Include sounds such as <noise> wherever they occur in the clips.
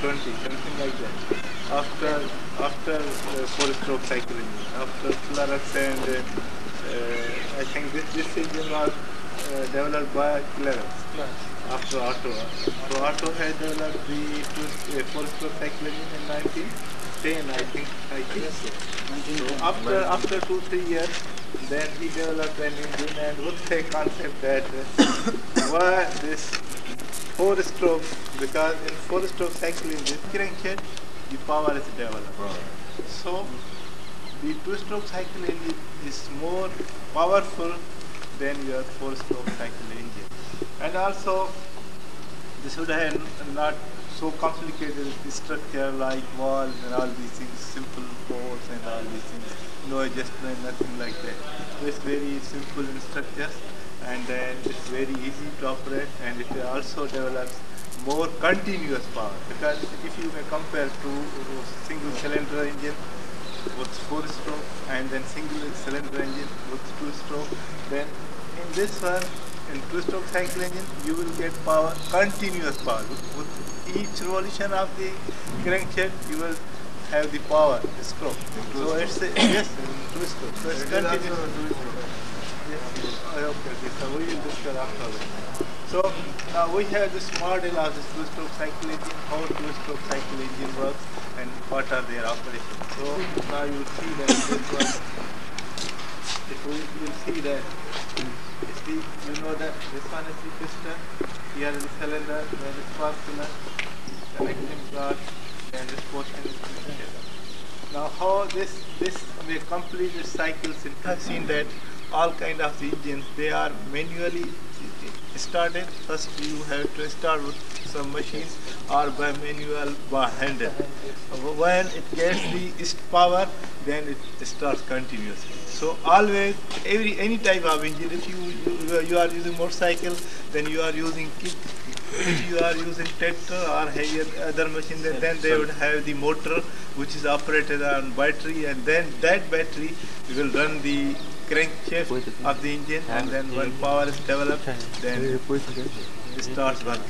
20, something like that. After after uh, four-stroke cycling, after Clarex and uh, uh, I think this, this engine was uh, developed by Clarex. After Otto. Uh, so Otto had developed the four-stroke uh, cycling in 1910, I think. I think so. so after, after two, three years, then he developed an engine and with the concept that <coughs> why this four-stroke because in four stroke cycle in this crankshaft the power is developed. So the two stroke cycle engine is more powerful than your four stroke cycle engine. And also this would have not so complicated structure like walls and all these things, simple bolts and all these things, no adjustment, nothing like that. So it's very simple in structure and then it's very easy to operate and it also develops more continuous power. Because if you may compare to uh, single cylinder engine with four stroke and then single cylinder engine with two stroke then in this one in two stroke cycle engine you will get power continuous power. With, each revolution of the crankshaft you will have the power stroke. So it's a, yes two stroke. So it's continuous. Yes, that is. So we will discuss afterwards. So uh, we have this model of this two-stroke cycle engine, how two-stroke cycle engine works, and what are their operations. So now you see that this one. If we will see that, you see, you know that this one is the piston, here is the cylinder, then the spark cylinder, connecting rod, and this portion is the now how this this may complete the cycles in I've seen that all kind of engines they are manually started first you have to start with some machines or by manual by hand. When it gets the power then it starts continuously so always every any type of engine if you you, you are using motorcycle then you are using kick if you are using tractor or heavier other machine then, then they would have the motor which is operated on battery and then that battery will run the crankshaft of the engine and then when power is developed then it starts working.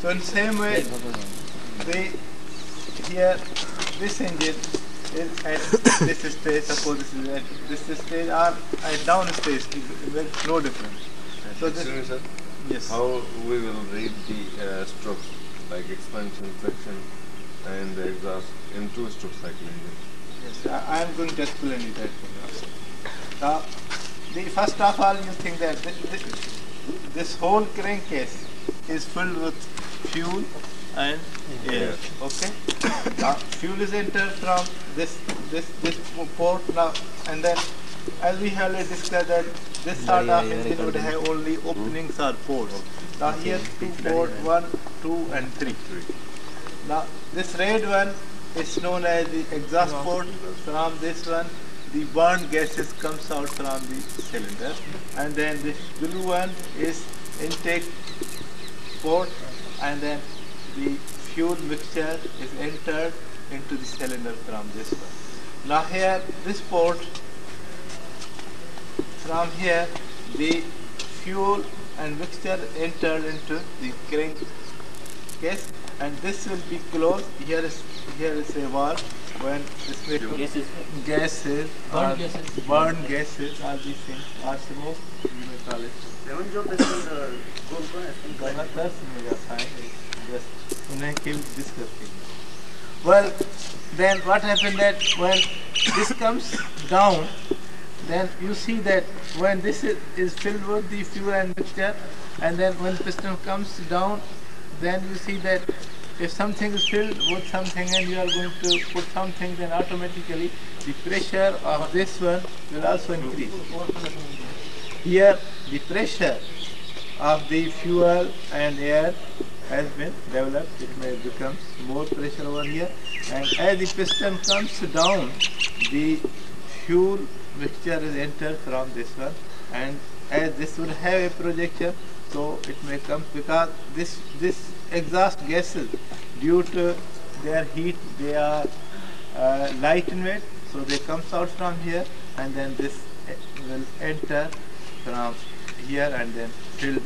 So in same way they here this engine is at this stage suppose this is at this stage or at down stage it makes no difference. So this, sir. yes. How we will read the uh, strokes like expansion, flexion, and the exhaust in two-stroke cycle engine? Yes, I I am going to explain it that for you. Now, the, first of all, you think that thi- thi- this whole crankcase is filled with fuel and air. Okay. <coughs> now, fuel is entered from this this this port now, and then as we have already discussed that this sort of engine would have only openings or ports. Now here two port one, two, and three. Now this red one is known as the exhaust port. From this one, the burned gases comes out from the cylinder, and then this blue one is intake port, and then the fuel mixture is entered into the cylinder from this one. Now here, this port, from here, the fuel and mixture entered into the crank case and this will be closed. Here is here is a valve when this may Gases. gases or burn gases are these things are smoke you may call it. Seven job is uh, goal को है, I think. Gana 10 mega fine just उन्हें केवल discuss किया well then what happened that when this comes down then you see that when this is, is filled with the fuel and mixture and then when piston comes down then you see that if something is filled with something and you are going to put something then automatically the pressure of this one will also increase. Here the pressure of the fuel and air has been developed. It may become more pressure over here. And as the piston comes down the fuel mixture is entered from this one. And as this will have a projection so it may come because this this exhaust gases due to their heat they are uh, light in weight so they comes out from here and then this eh, will enter from here and then fill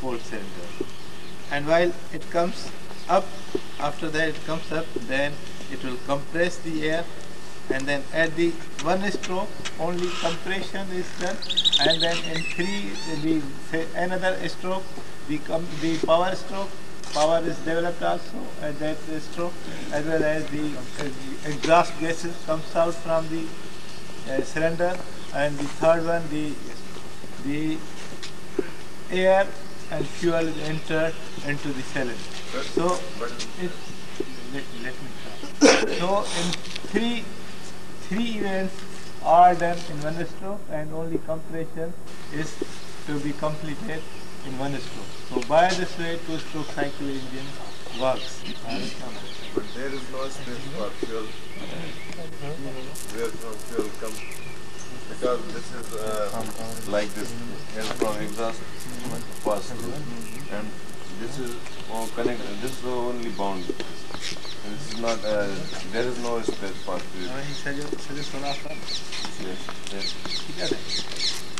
four cylinder and while it comes up after that it comes up then it will compress the air and then at the one stroke only compression is done and then in three the another stroke the the power stroke power is developed also at that stroke as well as the uh, the exhaust gases comes out from the uh, cylinder and the third one the the air and fuel is entered into the cylinder. So it, let, let me. So in three three events are done in one stroke and only compression is to be completed in one stroke. So by this way, two-stroke cycle engine works. But there is no space for fuel. Where from fuel comes? Because this is uh, like this, air from exhaust pass through, and this is oh. This is only bound. This is not. Uh, there is no space for fuel. Yes. Yes.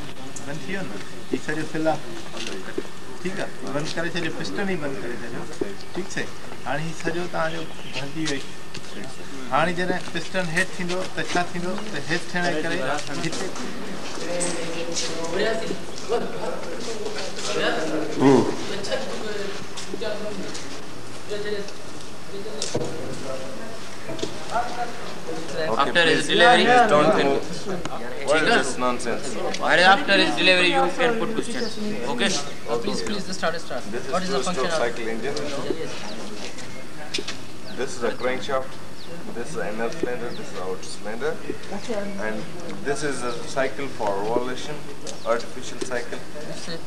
वियो न? हीअ सॼो fill आहे ठीकु आहे बंदि करे छॾियो पिस्टन ई बंदि करे छॾियो ठीकु साईं हाणे हीअ सॼो तव्हांजो भरिजी वई हाणे जॾहिं पिस्टन हेठि थींदो त छा थींदो, त हेठि थियण जे करे हिते After his delivery, Please don't think. What is this nonsense? right after his delivery, you can put questions. Okay? Oh, please, please, just start, start. This is What is the function two-stroke of? cycle engine. This is a crankshaft. This is an inner cylinder. This is outer cylinder. And this is a cycle for revolution, artificial cycle, It's a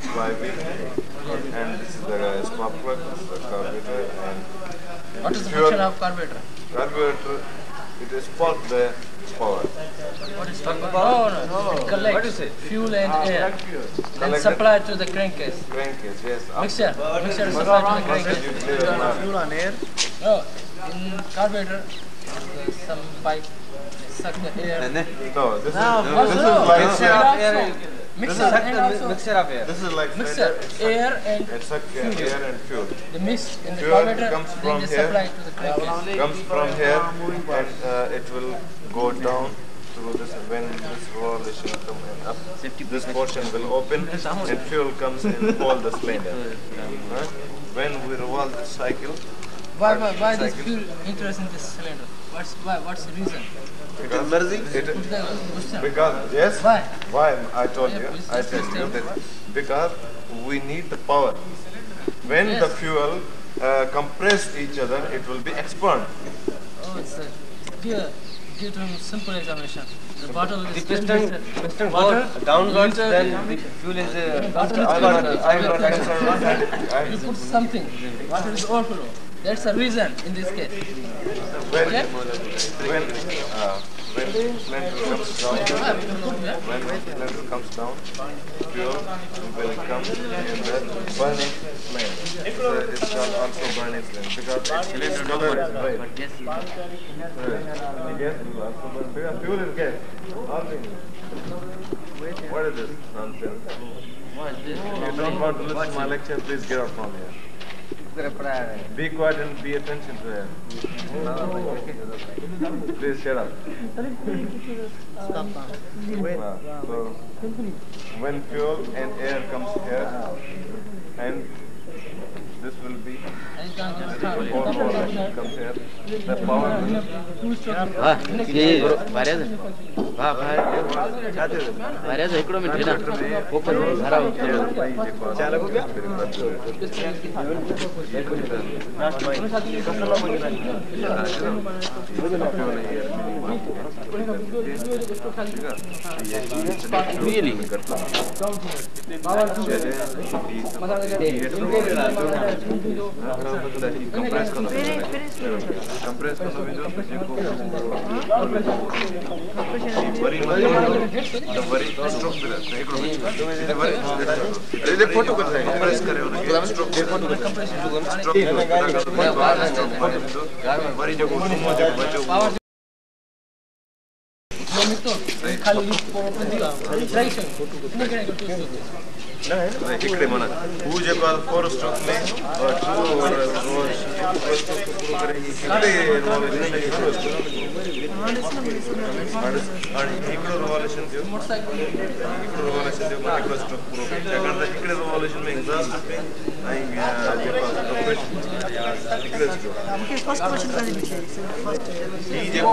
flywheel. flywheel. And this is the spark plug, this is the carburetor, and What is the Fuel. function of carburetor? carburetor. It is spark the power. What is carburetor? No, no, It collects fuel and ah, air and supply to the crankcase. Crankcase, yes. Ah. Mixture, mixture is supplied to the crankcase. you clear now. fuel on air No, in carburetor, some pipe suck the air. No, this is this Also, is like mixture also, mixture and also this is like mixture, air and and suck air and fuel. the mist in the Fuel carburetor, comes from they here. supply to the crankcase. comes from here and uh, it will go down through this when this revolution come and up this portion will open and fuel comes in <laughs> all the cylinder right? when we revolve the cycle Why, why, why this fuel enters in this cylinder? What's why? What's the reason? because it, Put because yes Why? why I told Yeah, you I just tell you that because we need the power when the fuel uh, compress each other it will be expand Oh, it's a give give to simple examination. The bottle is The filled piston, with piston water. goes downwards, then the fuel is uh, Water is I'm filled not, with I'm not water. answering You put something. Water is overflow. That's the reason in this case. When, Okay? when, uh, when cylinder comes down, when cylinder comes down, fuel will come in the burning flame. Uh, it's called also burning flame because its color is red. But yes, will also burn because fuel is gas. What is this nonsense? you don't want to listen to my lecture, please get out from here. Be quiet and be attention to her. Please shut up. So, when fuel and air comes here, and this will be compared ये compress करना भी जो जेको worry मतलब worry stroke पे रहता है एकड़ो worry अरे देख फोटो कर रहे हैं प्रेस करे उन्हें स्ट्रोक दे फोटो कर स्ट्रोक वरी जो घूमो जो बचो Momento, खाली लिस्ट पर दिया राइट साइड नहीं करेंगे तो हिकिड़े माना हू जेको आहे फोर स्ट्रोक में और टू और वो हिकु स्ट्रोक पूरो करे हिकिड़े हाणे हिकिड़ो रिवॉल्यूशन थियो मोटरसाइकिल हिकिड़ो रिवॉल्यूशन थियो मां हिकिड़ो स्ट्रोक पूरो कयो छाकाणि त हिकिड़े रिवॉल्यूशन में एग्ज़ॉस्ट पे ऐं जेको आहे कंप्रेशन हिकिड़े स्ट्रोक मूंखे फर्स्ट क्वेश्चन करे ॾिठे फर्स्ट ही जेको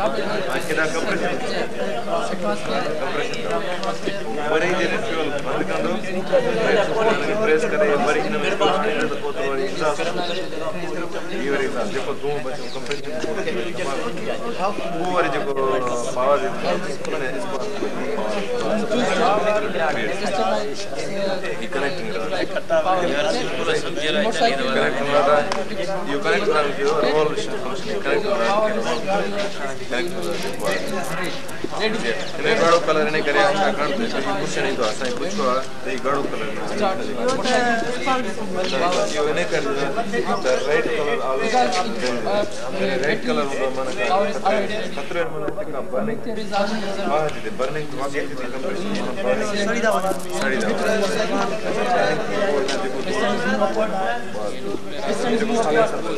आहे न इहे त नो नो नो रेगुलर हाणे ઘણો કલર એને કરે આ ઘણો પૂછે નહીં તો આ પૂછો એ ઘણો કલર એને કરે રેડ કલર આવે રેડ કલર ખતરે મને કંપની વાહ દીધે બર્નિંગ વાહ દીધે કંપની સડી દાવ સડી દાવ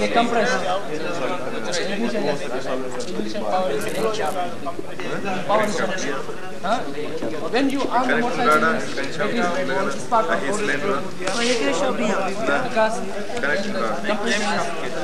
compress When you are the motorcycle, it is of. Because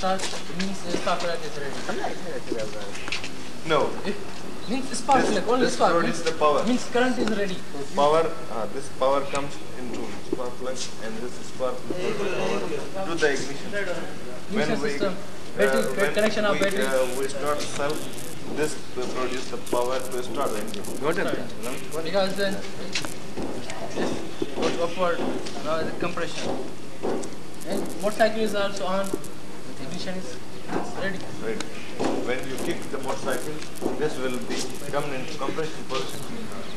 Spark plug is also present. Spark plug. Huh? Start means uh, spark plug is ready. No, Means spark this, plug, only this spark. produces the power. Means current is ready. Power, uh, this power comes into spark plug and this spark plug gives power to the ignition. Ignition system, battery- uh, bat- connection of we, battery. Uh, we start cell, this will produce the power to start the engine. Got it? Because then this goes upward, now the compression. And motorcycle is also on, the ignition is ready. Right. When you kick the motorcycle, this will be come into compression position.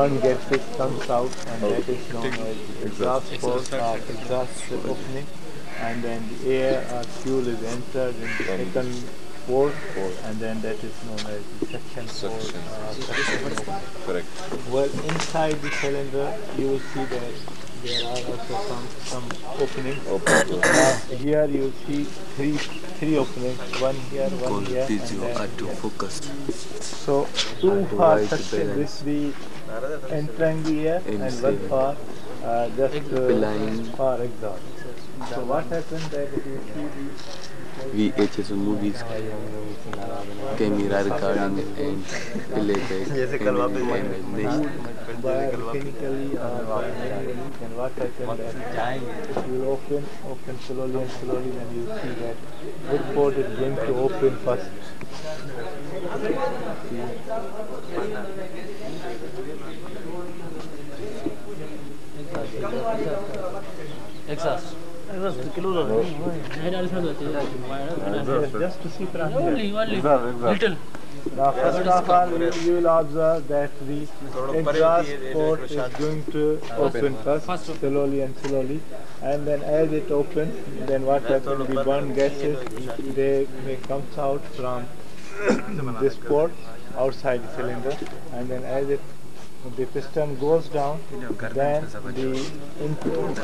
The burn gases comes out and that is known as exhaust port or exhaust opening and then the air or fuel is entered in the second port and then that is known as the suction port Suction. or. Correct. Well, inside the cylinder, you will see that there are also some some openings. Uh, here you see three three openings, one here, one here, and then here. So two are suction with the entering the air and one for uh, just uh, for exhaust. So what happens that if you see the VHS movies, camera <laughs> recording and playback and image. biomechanically or manually, then what happens that if you open, open slowly and slowly, then you see that which port is going to open first. Exhaust. Yes, just to see from here. Only, only. Little. Now, first of all, you, you will observe that the exhaust port is going to open first, slowly and slowly, and then as it opens, then what happens? The burn gases they may comes out from this port outside the cylinder, and then as it the piston goes down, then the input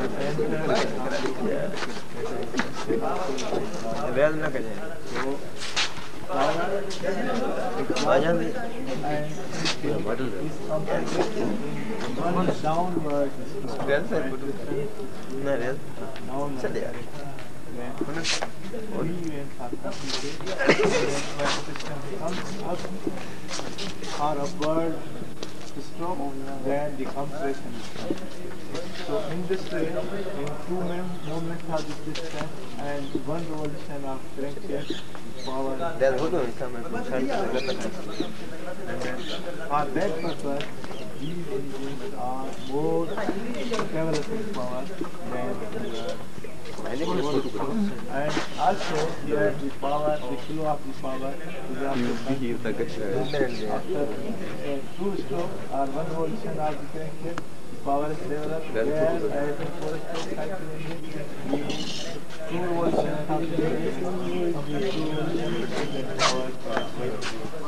downward or upward stroke, then the compression done. So in this way, in two movements of the piston and one revolution of crankshaft, power and then for that purpose, these engines are more developing power than the uh, power is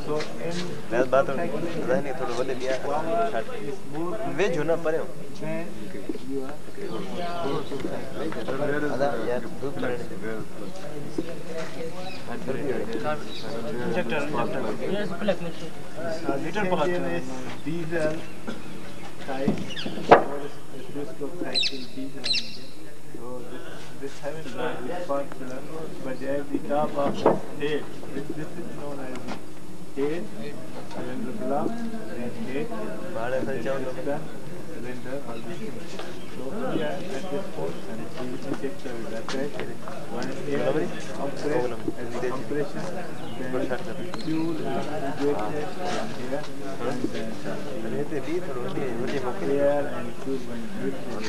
So in cycle engine, power is more than diesel type or viscose type in diesel so this, this haven't got this formula but as the top of this head this, this is known as the head cylinder block and head render all these things. So we are at this port and we will check the website. One here, compress, and the compression, then fuel, greatness from here, and then air and fuel when greatness.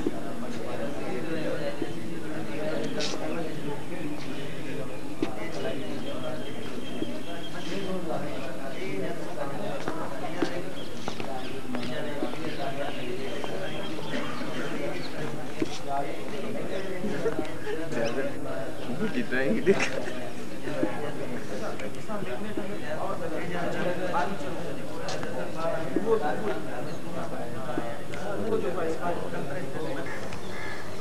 reingelegt.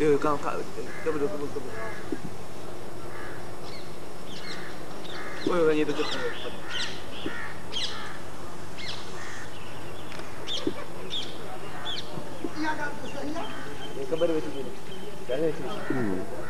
Yo, kau kau, kau berdua kau berdua. Oh, yang itu tu. Kabar betul ni. Jangan sih.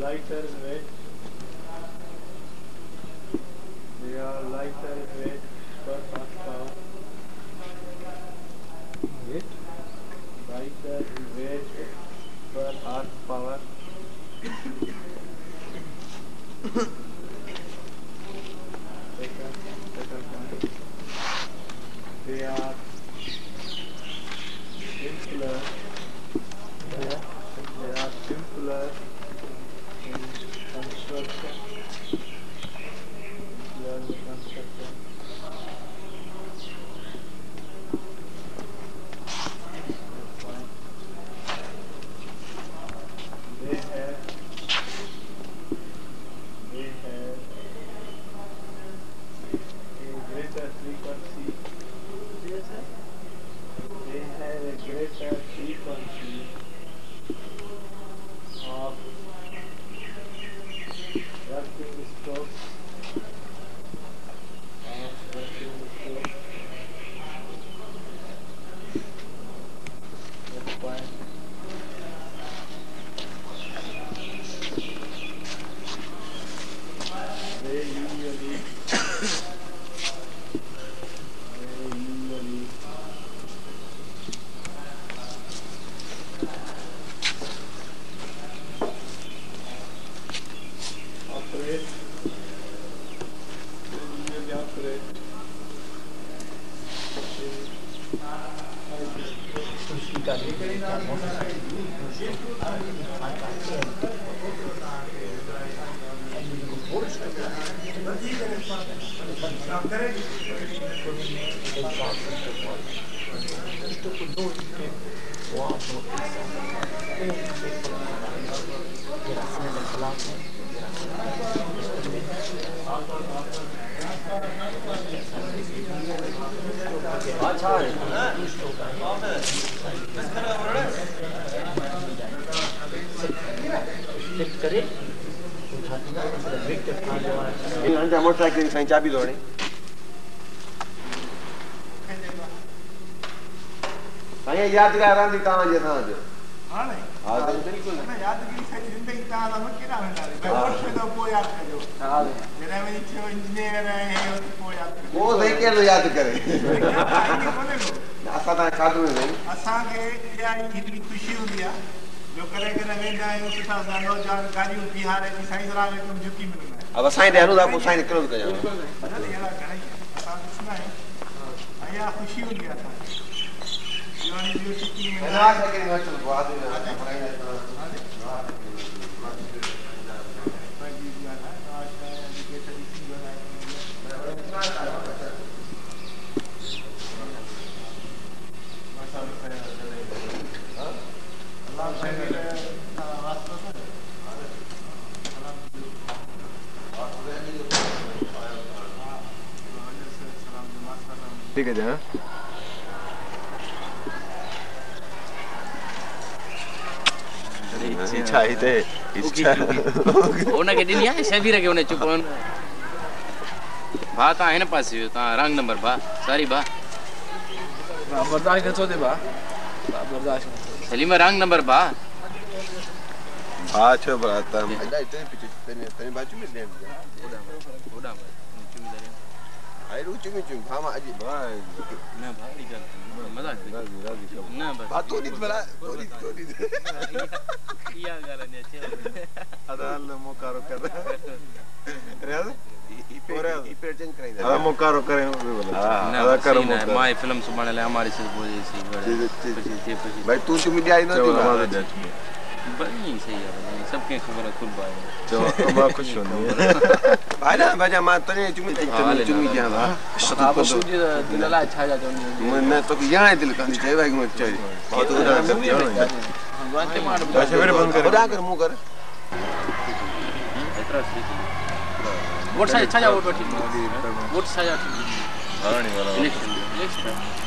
lighter weight they are lighter weight per horsepower. Weight? Lighter weight per horsepower. چاٻي تو سائين هاڻي يادگار راندي توهان جي اسان ها پوءِ ياد ياد ڪري اسان توهان ساڌو ۾ اها هڪڙي خوشي هوندي آهي جو ڪڏهن ڪڏهن ويندا آهيون سٺا نوجوان گاڏيون بيهاري سائين جهڪي ملندا اب سائين تي هلون ٿا پوءِ سائين ঠিক আছে হ্যাঁ ইচ্ছা আইতে ইচ্ছা ওনাকে দিন ইয়া সবি রে ওনে চুপন भा तव्हां हिन पासे वियो तव्हां रंग नंबर भा सॉरी भा बर्दाश्त नथो थिए भा बर्दाश्त सलीम रंग नंबर भा भा छो भ्राता हिते पिछे तने तने बाजू में डेम ओडा Voda Ai lucu lucu. Faham aja. Baik. ના ભાઈ ચાલ મજાક Razi, Razi kamu. ના બસ Batu ni malah. Tu ni tu ni. iya galanya cewek Ada hal mau karo kare. Razi? Orang. Hiper jangan keren. Ada mau karo kare yang boleh. ના Ada karo C mau ના karo. My film સુબાણે લે અમારી છે બોલે છે Cik, cik. પછી તે પછી Baik tu tu media ini Coba बड़ी सही है सबके खबर खुल बाय जो हमारा खुश होनी है बायना बाजा मातरे चुमी चुमी चुमी क्या बा अब सूज दिलला अच्छा जा जानी मैं मैं तो यहाँ दिल का जय भाई मैं चाहिए बहुत उड़ा सब जान बात मार अच्छा मेरे बंद कर उड़ा कर मुँह कर वोट सा अच्छा जा वोट ठीक वोट सा जा हाँ नहीं वाला इलेक्शन इलेक्शन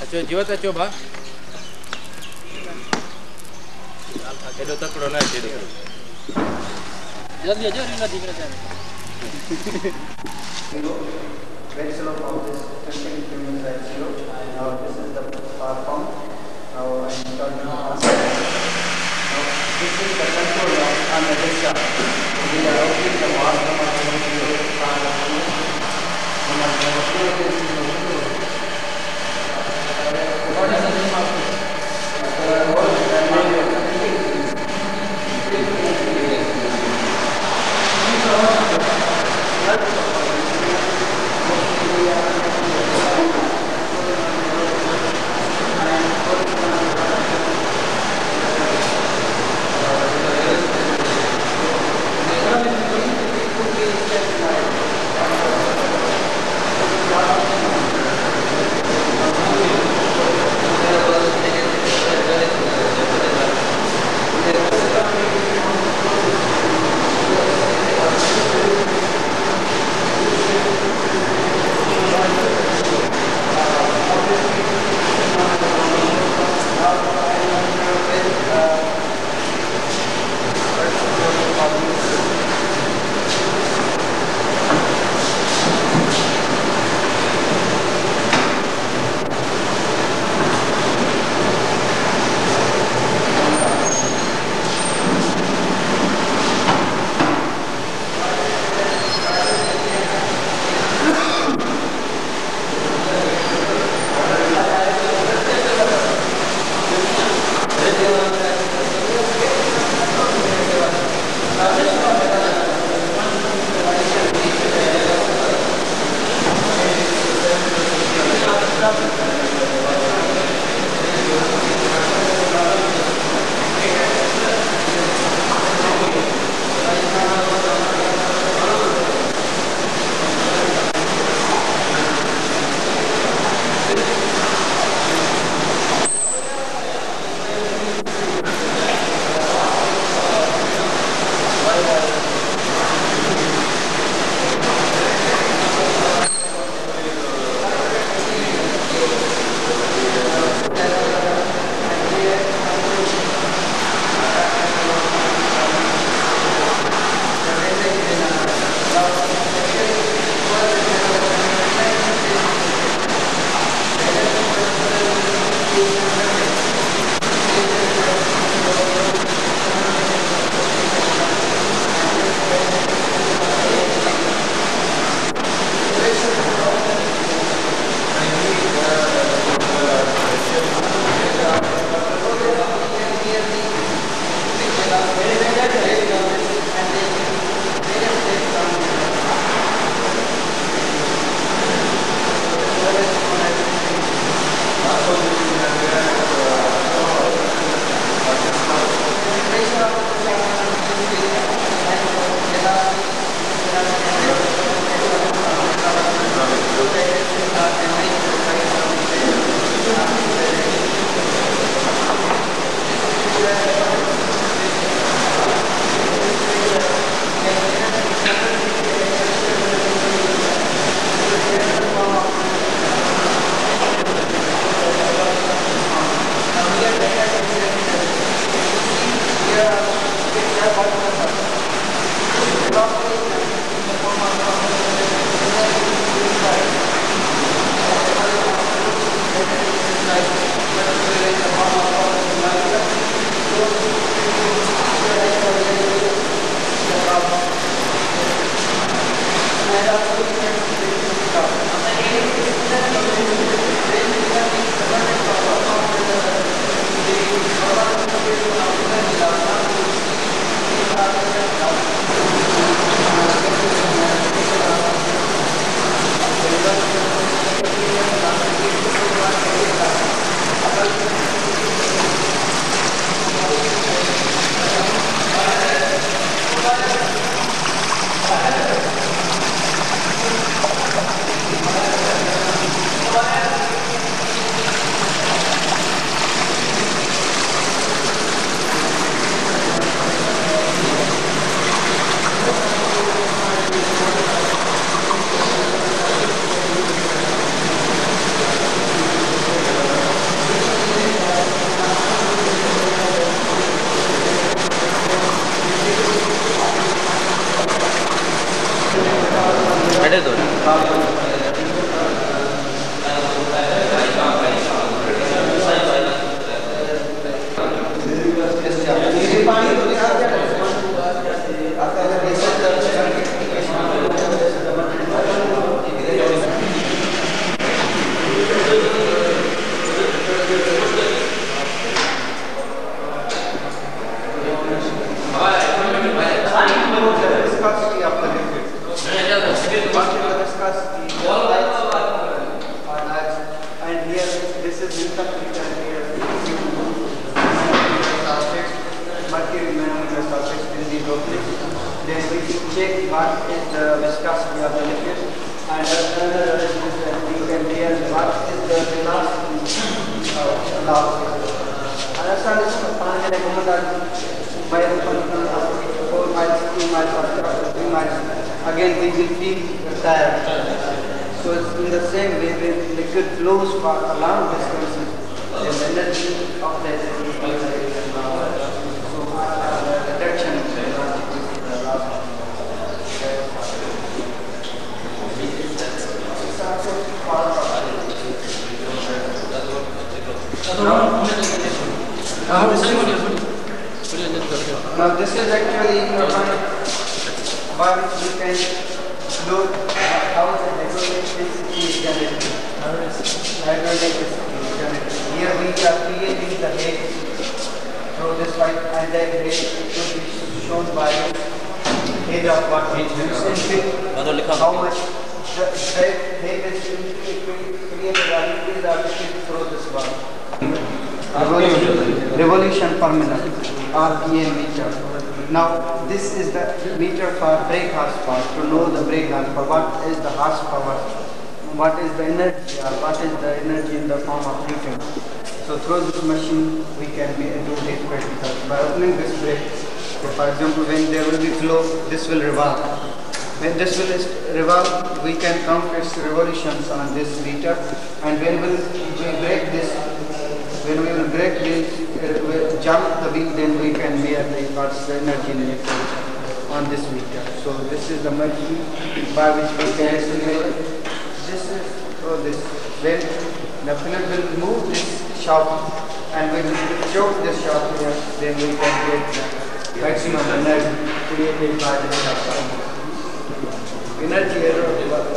اچو جيئن اچو ڀاڄو تڪڙو نه very from this 20 kilometers at zero. And now this is the power pump. Now I install the master. Now this is the control on the. We are opening the water from the zero. When the water is zero. What is the name of this? The whole example, when there will be flow, this will revolve. When this will revolve, we can count its revolutions on this meter. And when will we break this, when we will break this, uh, will jump the wheel, then we can measure the, what's the energy in on this meter. So this is the machine by which we can estimate this is or this. When the fillet will move this shaft and we will choke this shaft here, then we can get the maximum energy created by the energy error of the water.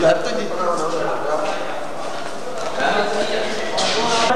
Grazie.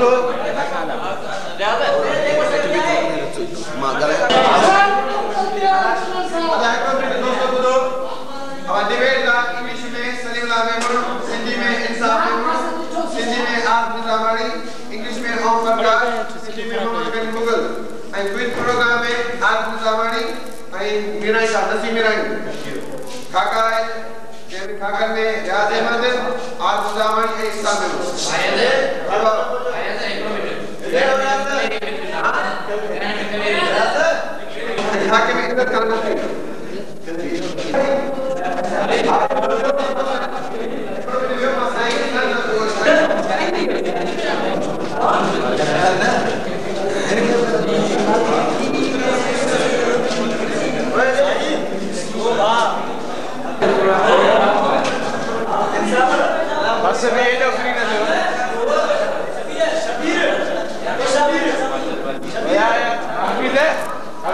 Riaz Ahmed رياز Ahmad اودا اودا اودا الحاكم يقدر على التدبير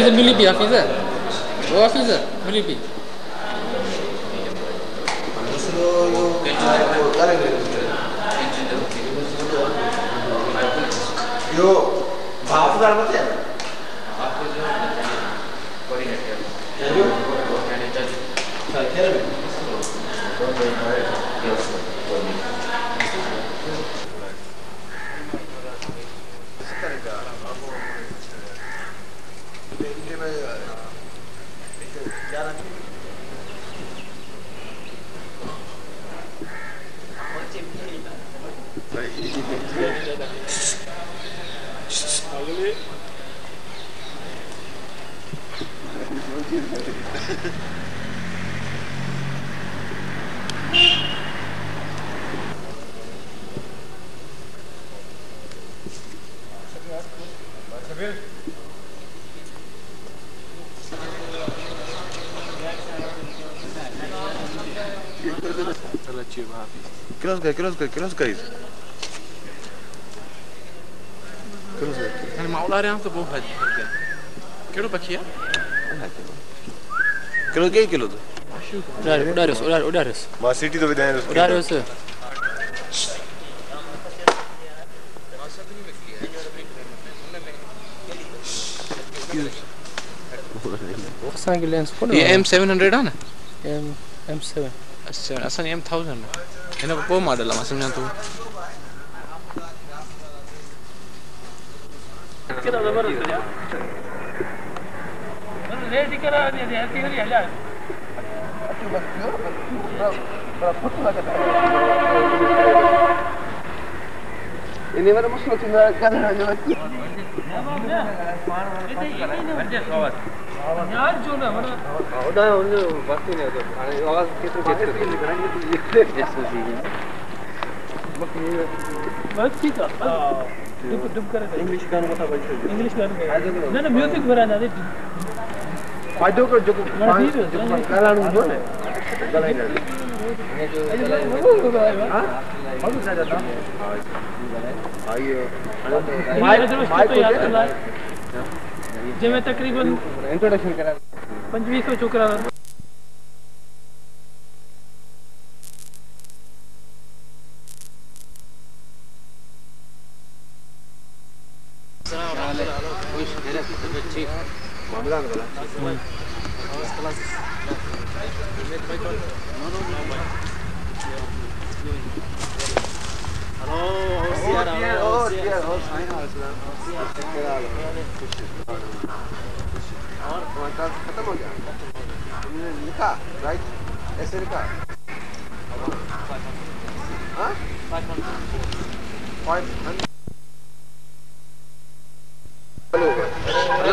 حفيظه ملي بي حفيظه وحفيظه ملي بي يو حافظ على المتن حافظ يعني Que nós caímos? Que nós caímos? هن کان پوءِ ماڊل آهي مان ان وارو مسئلو ٿيندو آهي ڳالهائڻ جو هوڏان डुब डुब कर इंग्लिश गानों का वैसे इंग्लिश गानों ना ना म्यूज़िक भरा ना दे फायदो कर जो जो जो ने गालाइन ने जो हाँ और तकरीबन इंट्रोडक्शन करा छोकरा खत्म हो गया तुमने लिखा राइट ऐसे लिखा हाँ फाइव जाम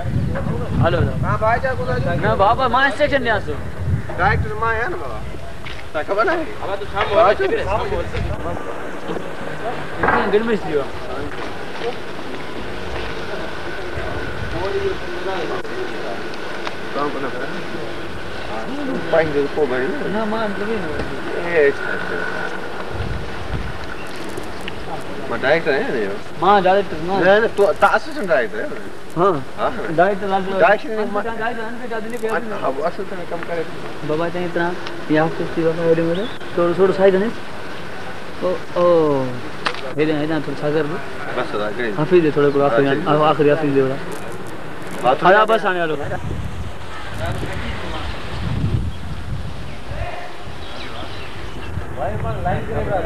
हलो हाँ भाई जा को न बाबा मां इंस्ट्रक्शन ॾियांसि थो डायरेक्टर मां आहियां न बाबा तव्हां ख़बर न आहे गिरमिश थी वियो आहे पंहिंजो पोइ भणी न मां Maar director hè nee. Maar director maar. Nee nee, तो assistant director है. हाँ. हाँ. Director लाल. Director नहीं मार. Director अंदर का दिन पे. अब assistant काम करे. बाबा चाहिए इतना यहाँ पे सीवा का वेरी मेरे. थोड़ा थोड़ा साइड है. ओ ओ. हेरे हेरे थोड़ा सागर में. बस सागर. हाफिज है थोड़ा को आखिरी आखिरी हाफिज है बड़ा. हाँ बस आने वालों का. भाई मन लाइन करेगा.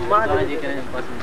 माँ जी पसंद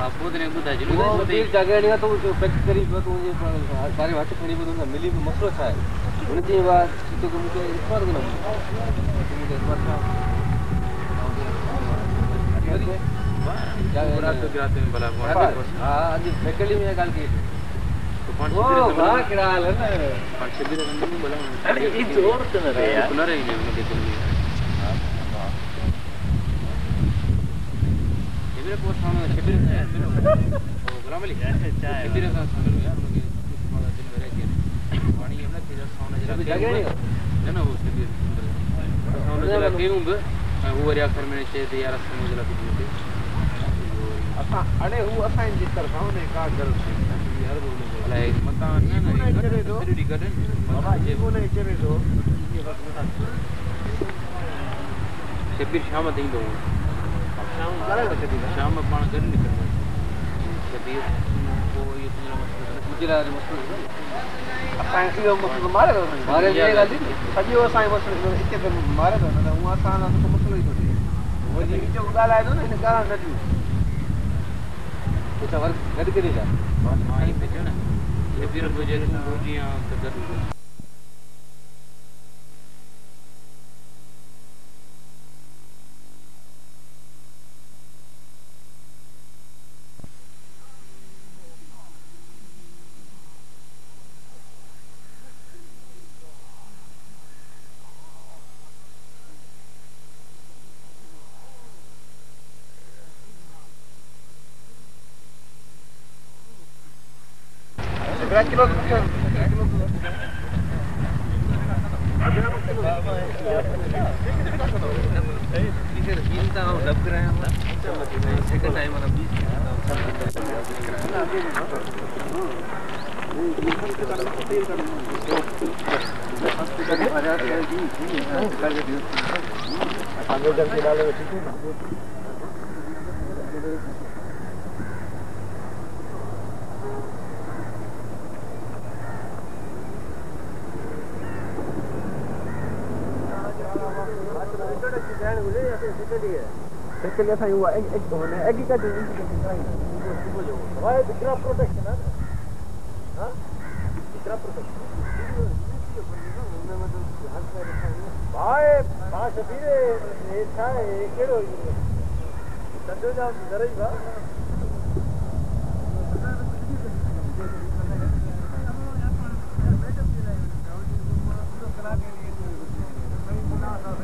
બુધને બુધાજી બુધાજી બુધી જાગેડિયા તો જો પ્રેક્ટિસ કરી તો તો જે સારી વાત ઘણી બધું ને મિલી મસલો થાય ઘણી જે વાત તો કે મુકે એકવાર ગનો મુકે એકવાર था ज़ोर तो ना रे यार ना रे मुझे ڪهڙا حال هو وري آخر ۾ چئي ته يار اسان منهنجي لاءِ ڪجهه اسان اڙي هو اسان جي طرفان هن ڪا غلط الائي متان نه نه سڄي شبير شام تي ايندو शाम کرے تے دی شام پہ پاں گڑی نہیں کردا تے بہیو او یہ تنہڑا مطلب کجھڑا رہیا مطلب اپناں کیو مطلب مارے گا مارے گا جی اجو اساں مطلب اکیلے مارے تے اساں نوں مطلب ہوئی تھی وجیہ کیو او دالائی تو نہ ان کڑا کي ڏانهن وئي آهي ته سڌي آهي ته کي لئي اسان هو 1 1 ٿو نه 1 ڪا ڊي ڊي ڊي ڊي جو ٿيو جو دواهي ڊيپ پروٽيڪٽر آهي ها ڊيپ پروٽيڪٽر نه ٿي وڃي نه نه نه نه نه وائي واشه ٻيله نه ٿا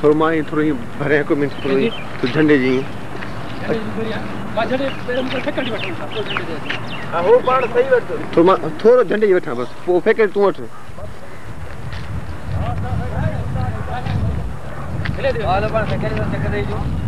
ٿورو مان ئي ٿورو ئي ڀريان هڪ منٽ ٿورو ئي جهنڊي جي ٿورو جهنڊي جي وٺان بس پوءِ فيڪي تون وٺ. هلو پاڻ سيڪنڊ سيڪنڊ جو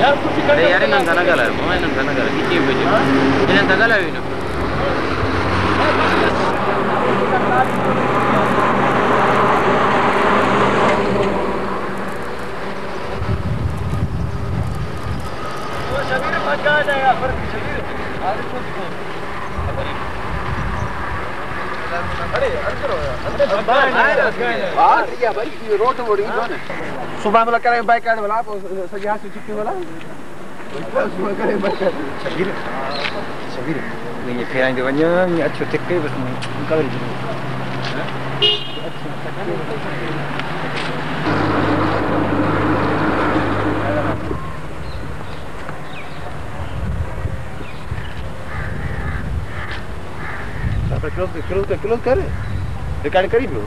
Tayari nantanagala, mama nantanagala, kiki ubeje. Nantanagala wino. Şabir makada ya, fırk şabir. Hadi çok iyi. सुभाणे اڙي اڙي باهائي راس گانه آهه گيا بهي روٽ وڙي ٿو نه سبحان الله ڪري بائڪ آڌو ક્લોઝ ક્લોઝ ક્લોઝ કરે રેકોર્ડ કરી દો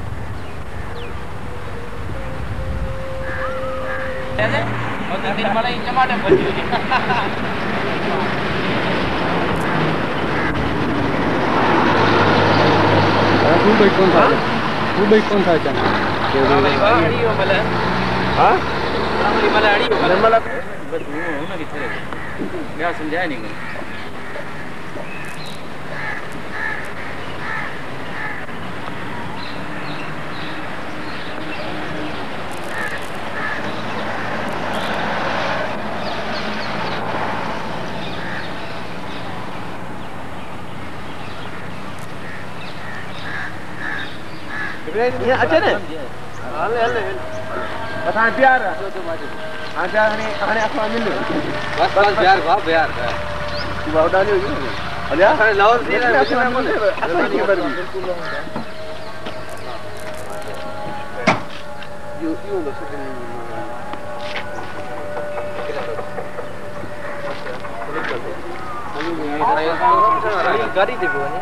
તું ભાઈ કોણ થાય તું ભાઈ કોણ થાય તને હા મને અડી મને મને સમજાય નહીં يہ اچھا ہے ہلے ہلے اسان پیار آں جا نی آں آکھاں ویلو بس بس پیار گو پیار دا اوہ دا نی ہویو اے نال نو سین اے کنے اے نال نی بربی یو یو نہ سکی نی کلا تھو تھو گاڑی دی ونی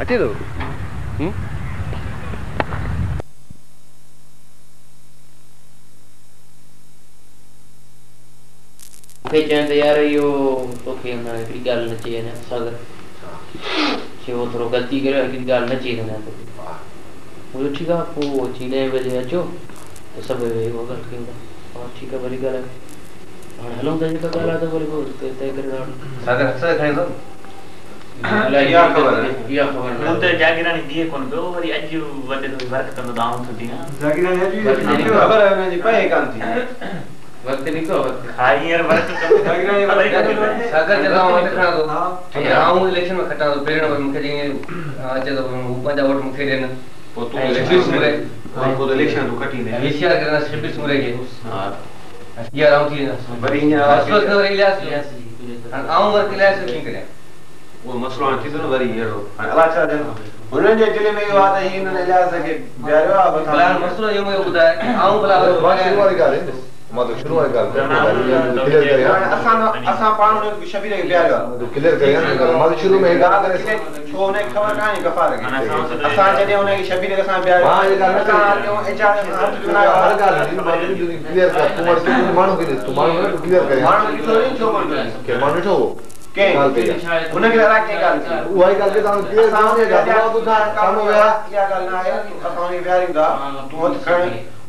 അറ്റേതോ ખેંચાણ યાર યો શોખીન એકડી ગાલ નથી એને સાગર જેવો થોડો ગલતી ना એકડી ગાલ નથી એને હું ઠીક આપું ચીને બજે जो سڀ اها ڳالهه ڪيون ٿا ها. ٺيڪ آهي ڀلي ڳالهه هاڻي هلون ٿا جيڪا ڳالهه آهي ته وري پوءِ تنهن ڪري هاڻي اها خبر اها خبر نه ته جاگراڻي ڏئي ڪونه پيو وري اڄ وڏي ٿو ورڪ ڪندو دائون ٿو ٿي جاگراڻي اڄ خبر آهي هن جي پئي ڪانه ٿي. وقت نڪو وقت ها هينئر ورڪ ڪندو جاگراڻي وري ساگر جڏهن مان کڻان ٿو آئون اليڪشن ۾ کٽان ٿو پهريون مون کي جيئن اچي ٿو هو پنهنجا ووٽ مون کي ڏين پوءِ تون اليڪشن خود اليڪشن تون ڪٽي نه ويسيئار ڪرنا شبر سوري کي ها اسين آرام ٿي ويندا وري هينئر اسر نه وري علاج هاڻي آئون وري علاج ڪيئن ڪريان اهو مسئلو هاڻي ٿيندو نه وري هينئر هاڻي الله ڇا ڄڻ هنن جي دل ۾ اهو آهي ته هنن علاج کي بيهاريو آهي مسئلو اهو مون کي ٻڌائي آئون ما دو شروع قال كلير جريان اسان اسان قانون شبيه بيا قال ما دو كلير جريان قال ما دو شروع ما قال قال شو هناك خبر كان يقفا لك اسان جدي هناك شبيه قال اسان بيا قال ما قال قال اجاش انا قال قال كلير قال تو مرتي ما نو كده تو ما نو كده كلير جريان ما نو كده شو ما نو كده ما نو شو ਕੇ ਉਹਨੇ ਕਿਹੜਾ ਕੀ ਗੱਲ ਸੀ ਉਹ ਹੀ ਗੱਲ ਕਿ ਤੁਹਾਨੂੰ ਕੀ ਸਮਝ ਆ ਗਿਆ ਤੁਹਾਨੂੰ ਕੀ ਗੱਲ ਨਾ ਆਇਆ ਕਿ ਅਸਾਂ ਨੇ ਵਿਆਹ ਰਿੰਦਾ ਤੂੰ ਉੱਥੇ ਖੜੀ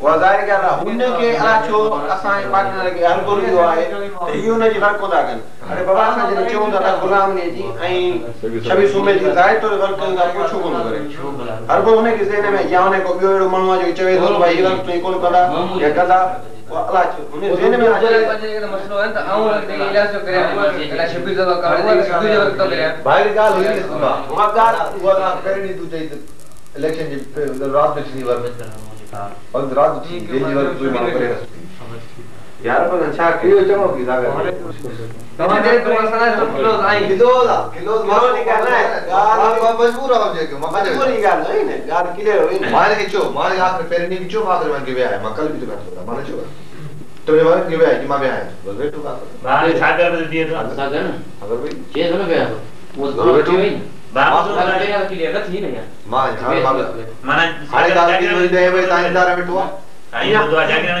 وزائر کیا رہا ہے انہیں کے آج چھو اسائیں پاتھ نہ لگے ہر گروہ دعا ہے تیہیو نے جی غرق بابا سا جنہیں چھو دا غلام نے جی آئیں شبی سومے جی زائر تو رہے غرق ہو دا کیوں چھو جو بھائی में आज लगभग जेन का मशहूर है तो आओ लगते हैं इलाज़ करें अलाच शिफ़्ट जब करें अलाच शिफ़्ट इलेक्शन जी रात od razu ci deliver prima operaciju. ಯಾರಪ್ಪ ನನ್ನ ಚಾಕ್ ಇವು ಚಮೋ ಕಿಸಾ ಕರೆ तमाम देर तो मसाला सब क्लोज आई क्लोज क्लोज क्लोज निकालना है। यार हम हाँ, हाँ, मजबूर हो जाएँगे मकान मजबूर निकाल रही ने यार क्लियर हो नहीं। मार के चो मार के आखिर पैर नहीं चो आखिर मन के भी आया मकल भी तो कर सकता माने चो तो ये बात के भी आया कि माँ भी आया बस वे तो का बाहर छाकर दे दिए था। छाकर अगर भाई ये चलो गया तो। वो तो भाई पर جو نال ديا کليرا تي نه जे ما गुलाब ديا بي ثاني دار مټو ايو د جاننه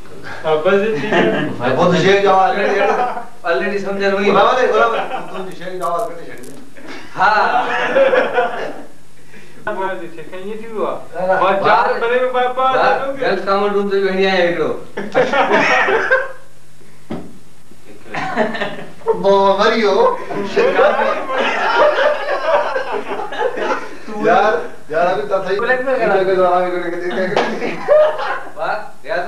બધું શેખ જવા ઓલરેડી સમજણ હોય બરાબર બરાબર બધું શેખ જવા કરી છે હા યાર યાર અભી તથા બોલે કે યાદ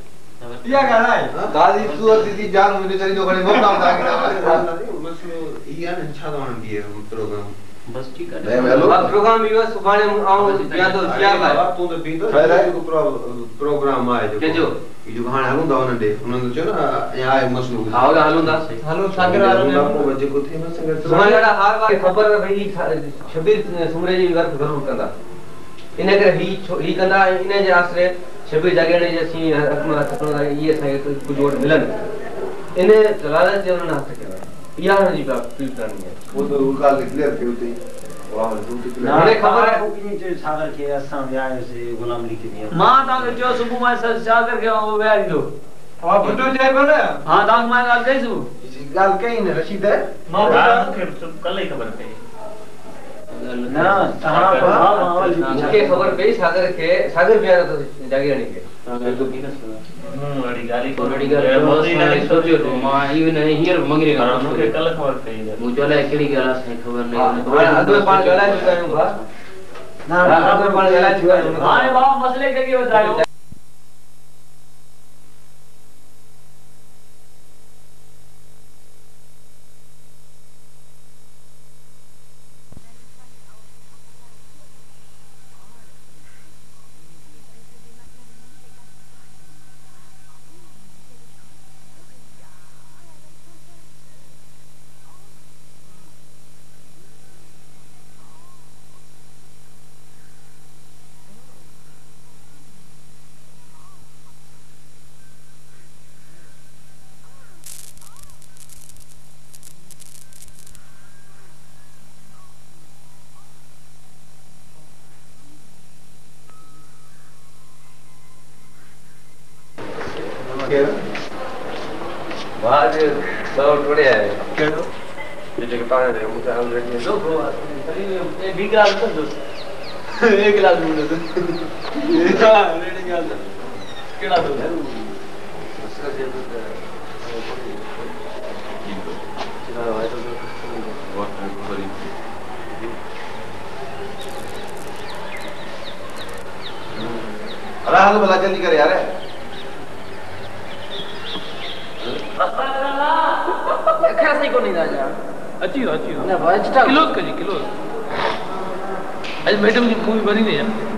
اها ڳالهه آهي دادي تون ديدي جان منهنجو چري تو يا بابا تون ته بيندو سمري جي ورڪ ڪندا ان ڪري ڪندا ان جي شبير جاگيڻي جي اسين رقم ٿڪڻو ٿا اهي اسان کي ڪجهه ووٽ ملن ان لالچ جي هنن هٿ ڪيو آهي اها هن جي پري پلاننگ آهي وو تو ڪال ڪليئر ٿي هئي وهان تون ڪليئر هاڻي خبر آهي ساگر کي اسان وياسين غلام ليگ ۾ مان توهان کي چيو صبح مان ساگر کي اهو ويهاري ايندو ها ڀٽو چئي پيو نه ها توهان کي مان ڳالهه ڪئي صبح ڳالهه ڪئي نه رشيد مان ڪل هي خبر پئي نه توهان مون کي خبر پئي ساگر کي ساگر بيهاريو اٿس جاگيراڻي کي منهنجو الائي ڪهڙي ڳالهه آهي سائين خبر نه اڳ پاڻ ڳالهائي چڪا آهيون ڀاءُ هاڻي ڀاءُ مسلي کي ٻڌايو गिलास दो। <laughs> एक गिलास दूध दो। <laughs> हाँ रेडी गिलास दूध केड़ा दूध है उसका से दूध है चला भाई भला जल्दी कर यार अच्छी अच्छी किलो किलो। अॼु मैडम जी मूवी बनी नहीं है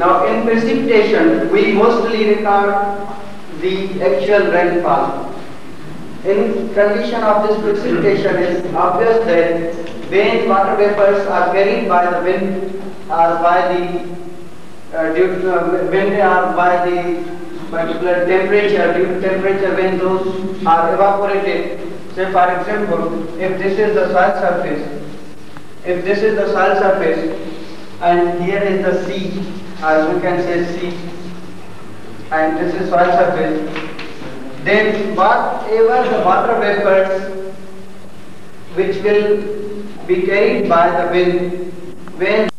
Now in precipitation, we mostly record the actual rainfall. In condition of this precipitation, it is obvious that when water vapors are carried by the wind or by the uh, due to, uh, when they are by the particular temperature, due to temperature when those are evaporated. Say for example, if this is the soil surface, if this is the soil surface and here is the sea, as we can say sea, and this is soil surface, then whatever the water vapors which will be carried by the wind when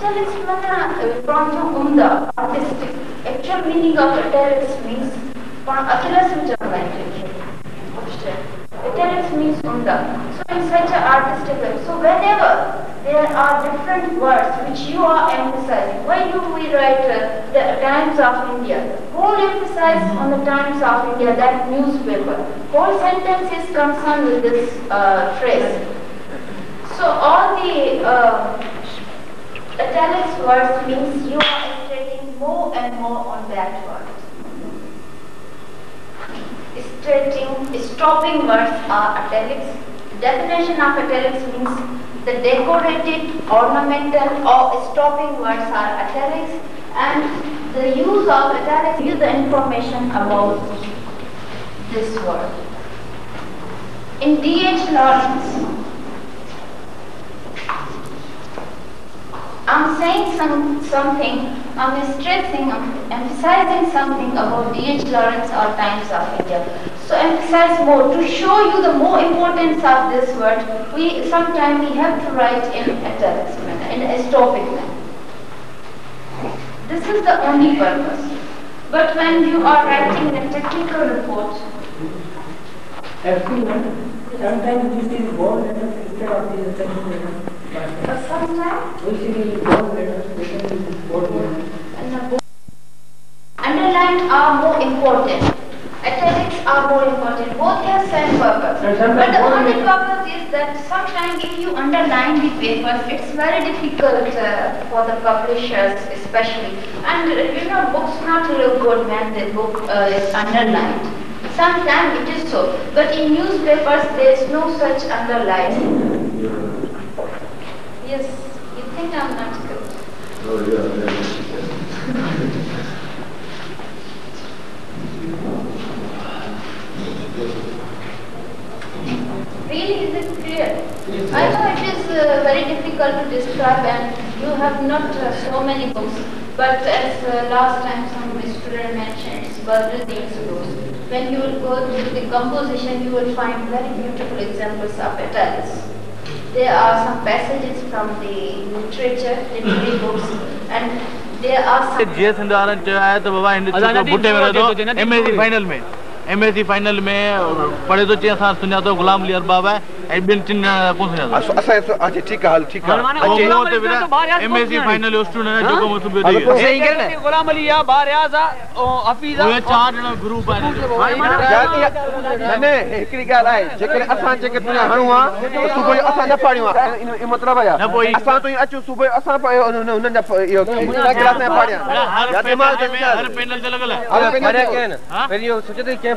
Italics mana pronto umda artistic. Actual meaning of italics means from Achilles Italics means umda. So in such an artistic way. So whenever there are different words which you are emphasizing, why do we write uh, the Times of India? Whole emphasize on the India, that newspaper. Whole sentence is concerned with this uh, phrase. So all the uh, italics words means you are stating more and more on that word. Stating, stopping words are italics. Definition of italics means the decorated, ornamental or stopping words are italics and the use of italics gives the information about this word. In D.H. Lawrence, I'm saying some, something, I'm stressing, I'm emphasizing something about D.H. Lawrence or Times of India. So emphasize more. To show you the more importance of this word, we sometimes we have to write in a italics manner, in a stopping manner. This is the only purpose. But when you are writing a technical report, Sometimes this is bold letters instead of these technical letters. but sometimes We see bold letters, they can be bold letters. and the underlined are more important. Italics are more important. Both have same purpose. But the only purpose is that sometimes if you underline the papers, it's very difficult uh, for the publishers especially. And uh, you know, books not look good when the book uh, is underlined. Sometimes it is so. But in newspapers, there is no such underlining. Yes, you think I'm not good. Oh, yeah, yeah. Really, is it clear? I know it is uh, very difficult to describe and you have not uh, so many books, but as uh, last time some student mentioned, it's Badruddin's books When you will go through the composition, you will find very beautiful examples of italics. There are some passages from the literature, literary books, and there are some... GS हिंदुआरन चयो आहे त बाबा हिंद असां नदी बुटे में थोरो रहंदो जेको नदी MSc थोरो final में ايمئيسسي فائنل ۾ پڙهي ٿو چئي اسان سڃاتو غلام علي ارباب آهي ۽ ٻن ٽن ڄڻا ڪونه سڃاتو. اسان اڇا ٺيڪ آهي هل ٺيڪ آهي. وو اچي. مون وٽ بيٽا ايمئيسسي فائنل جو اسٽوڊنٽ آهي جيڪو مون صبح ڏيئي صحيح ڪري نه غلام علي آهي بارياز آهي ۽ حفيظ. اهي آهي چار ڄڻا گروپ آهن نه نه هڪڙي ڳالهه آهي جيڪڏهن اسان جيڪي تنهنجا هڻون آهي ته صبح جو اسان نه پاڙيون آهي ان ان مطلب آهي نه پوءِ اسان تنهنجي اچون صبح جو اسان پايو هن- هن- هنن جا پ- اهو ڪلاس ۾ پاڙيا. هر يا دماغ پينل جو ۾ هر پينل تي لڳل آهي. هر پينل فاڙيا تي- ڪنهن نه هان؟ پهرين اهو سوچي ٿي ڪنهن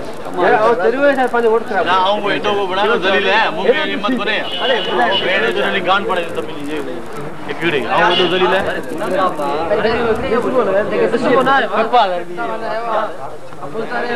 यार और ज़रूर है पाँच वोट खराब ना आओ वो तो वो बड़ा जलील है मुँह में हिम्मत बने अरे मेरे तो नहीं गान पड़े तब मिली ये ये कीड़े आओ वो तो जलील है किसको ना है पापा लड़की अपन सारे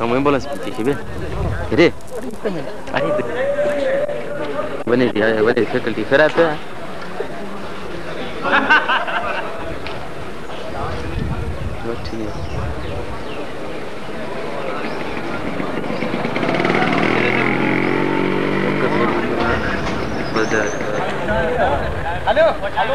kamu yang bola seperti sih, अरे अरे बने दिया है बने फैकल्टी खराब है What news? Hello hello